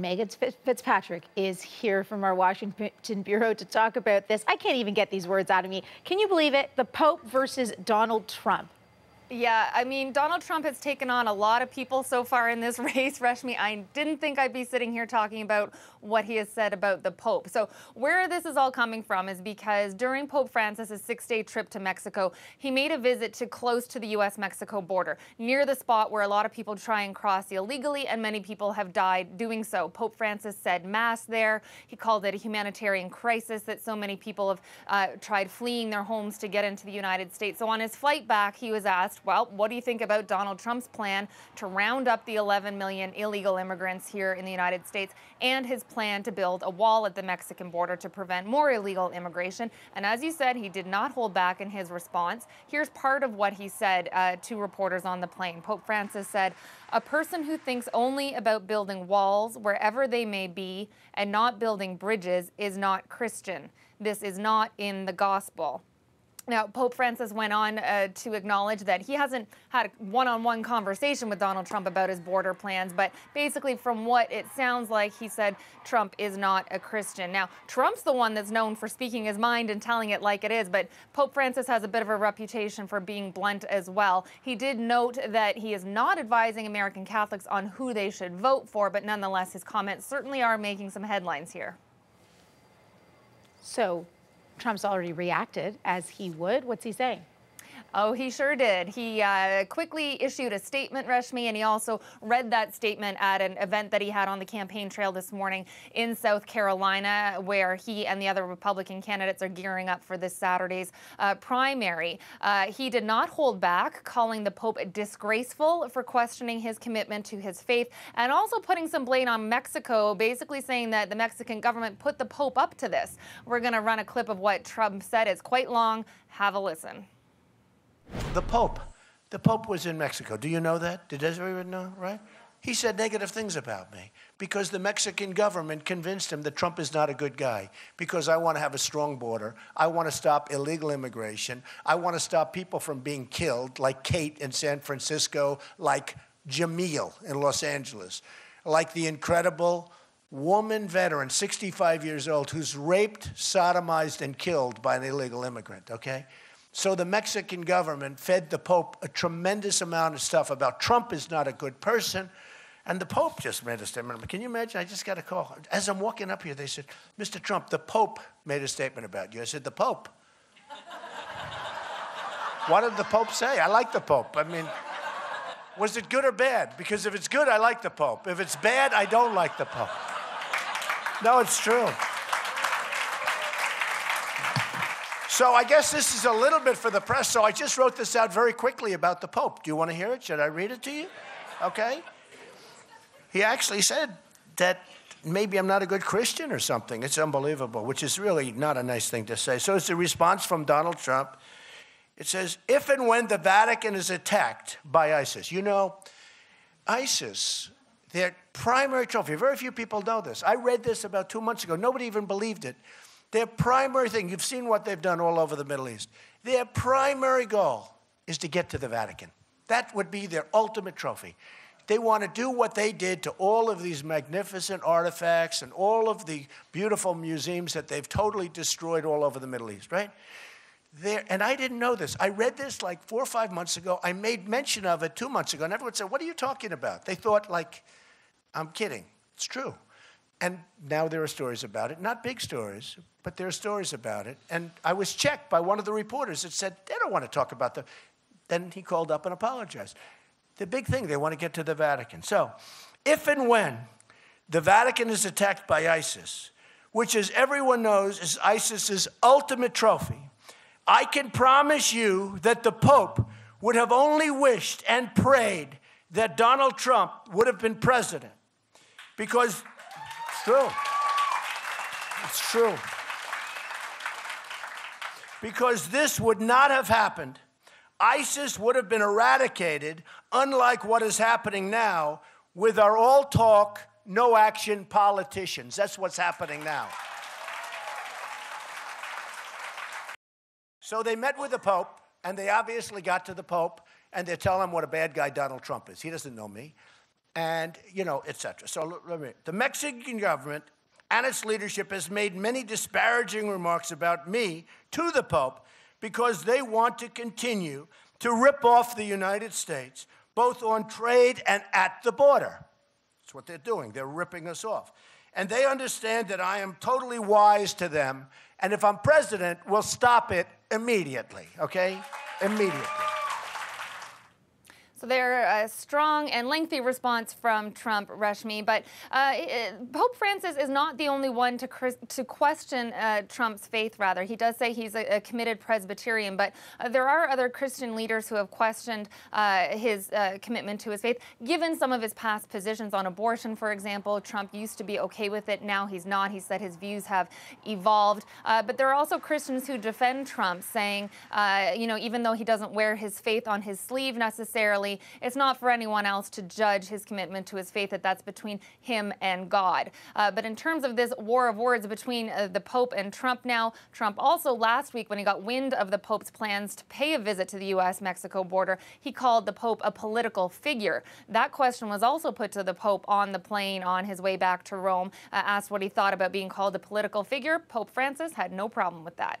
And Meagan Fitzpatrick is here from our Washington Bureau to talk about this. I can't even get these words out of me. Can you believe it? The Pope versus Donald Trump. Yeah, I mean, Donald Trump has taken on a lot of people so far in this race, Reshmi. I didn't think I'd be sitting here talking about what he has said about the Pope. So, where this is all coming from is because during Pope Francis's six day trip to Mexico, he made a visit to close to the U.S. Mexico border, near the spot where a lot of people try and cross illegally, and many people have died doing so. Pope Francis said Mass there. He called it a humanitarian crisis that so many people have uh, tried fleeing their homes to get into the United States. So, on his flight back, he was asked, well, what do you think about Donald Trump's plan to round up the 11 million illegal immigrants here in the United States and his plan to build a wall at the Mexican border to prevent more illegal immigration? And as you said, he did not hold back in his response. Here's part of what he said uh, to reporters on the plane. Pope Francis said, a person who thinks only about building walls wherever they may be and not building bridges is not Christian. This is not in the gospel. Now, Pope Francis went on uh, to acknowledge that he hasn't had a one on one conversation with Donald Trump about his border plans, but basically, from what it sounds like, he said Trump is not a Christian. Now, Trump's the one that's known for speaking his mind and telling it like it is, but Pope Francis has a bit of a reputation for being blunt as well. He did note that he is not advising American Catholics on who they should vote for, but nonetheless, his comments certainly are making some headlines here. So, Trump's already reacted as he would. What's he saying? Oh, he sure did. He uh, quickly issued a statement, Reshmi, and he also read that statement at an event that he had on the campaign trail this morning in South Carolina, where he and the other Republican candidates are gearing up for this Saturday's uh, primary. Uh, he did not hold back, calling the Pope disgraceful for questioning his commitment to his faith and also putting some blame on Mexico, basically saying that the Mexican government put the Pope up to this. We're going to run a clip of what Trump said. It's quite long. Have a listen. The Pope. The Pope was in Mexico. Do you know that? Did everyone know, right? He said negative things about me because the Mexican government convinced him that Trump is not a good guy because I want to have a strong border. I want to stop illegal immigration. I want to stop people from being killed, like Kate in San Francisco, like Jamiel in Los Angeles, like the incredible woman veteran, 65 years old, who's raped, sodomized, and killed by an illegal immigrant, okay? So the Mexican government fed the Pope a tremendous amount of stuff about Trump is not a good person. And the Pope just made a statement. Can you imagine? I just got a call. As I'm walking up here, they said, Mr. Trump, the Pope made a statement about you. I said, The Pope? what did the Pope say? I like the Pope. I mean, was it good or bad? Because if it's good, I like the Pope. If it's bad, I don't like the Pope. No, it's true. So I guess this is a little bit for the press. So I just wrote this out very quickly about the Pope. Do you want to hear it? Should I read it to you? Okay. He actually said that maybe I'm not a good Christian or something. It's unbelievable, which is really not a nice thing to say. So it's a response from Donald Trump. It says, if and when the Vatican is attacked by ISIS, you know, ISIS, their primary trophy, very few people know this. I read this about two months ago. Nobody even believed it. Their primary thing, you've seen what they've done all over the Middle East. Their primary goal is to get to the Vatican. That would be their ultimate trophy. They want to do what they did to all of these magnificent artifacts and all of the beautiful museums that they've totally destroyed all over the Middle East, right? There, and I didn't know this. I read this like four or five months ago. I made mention of it two months ago, and everyone said, What are you talking about? They thought, like, I'm kidding. It's true. And now there are stories about it, not big stories, but there are stories about it. And I was checked by one of the reporters that said, they don't want to talk about the. Then he called up and apologized. The big thing, they want to get to the Vatican. So, if and when the Vatican is attacked by ISIS, which, as everyone knows, is ISIS's ultimate trophy, I can promise you that the Pope would have only wished and prayed that Donald Trump would have been president. Because it's true. It's true. Because this would not have happened. ISIS would have been eradicated, unlike what is happening now with our all talk, no action politicians. That's what's happening now. So they met with the Pope, and they obviously got to the Pope, and they're telling him what a bad guy Donald Trump is. He doesn't know me. And, you know, etc. So let me, the Mexican government and its leadership has made many disparaging remarks about me to the Pope because they want to continue to rip off the United States, both on trade and at the border. That's what they're doing. They're ripping us off. And they understand that I am totally wise to them. And if I'm president, we'll stop it immediately, okay? Immediately. So there a strong and lengthy response from Trump, Reshmi. But uh, Pope Francis is not the only one to to question uh, Trump's faith. Rather, he does say he's a, a committed Presbyterian. But uh, there are other Christian leaders who have questioned uh, his uh, commitment to his faith, given some of his past positions on abortion, for example. Trump used to be okay with it. Now he's not. He said his views have evolved. Uh, but there are also Christians who defend Trump, saying, you know, even though he doesn't wear his faith on his sleeve necessarily it's not for anyone else to judge his commitment to his faith, that that's between him and God. Uh, but in terms of this war of words between uh, the Pope and Trump now, Trump also last week, when he got wind of the Pope's plans to pay a visit to the U.S. Mexico border, he called the Pope a political figure. That question was also put to the Pope on the plane on his way back to Rome, uh, asked what he thought about being called a political figure. Pope Francis had no problem with that.